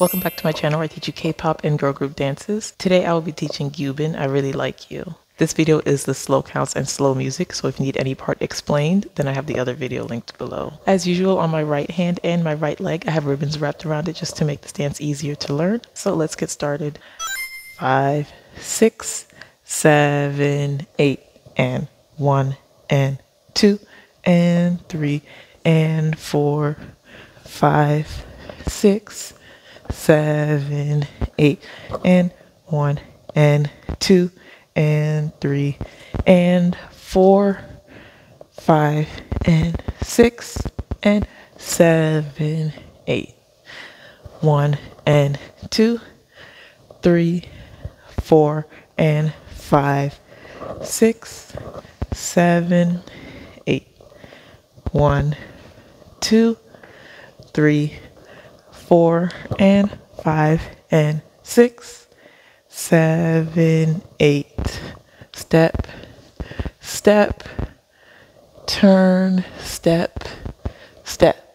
Welcome back to my channel where I teach you K-pop and girl group dances. Today I will be teaching Gyubin, I Really Like You. This video is the slow counts and slow music, so if you need any part explained, then I have the other video linked below. As usual, on my right hand and my right leg, I have ribbons wrapped around it just to make this dance easier to learn. So let's get started. Five, six, seven, eight, and one, and two, and three, and four, five, six, seven, eight, and one, and two, and three, and four, five, and six, and seven, eight, one, and two, three, four, and five, six, seven, eight, one, two, three, four, and five, and six, seven, eight. Step, step, turn, step, step.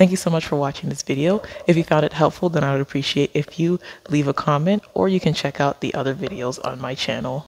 Thank you so much for watching this video. If you found it helpful, then I would appreciate if you leave a comment or you can check out the other videos on my channel.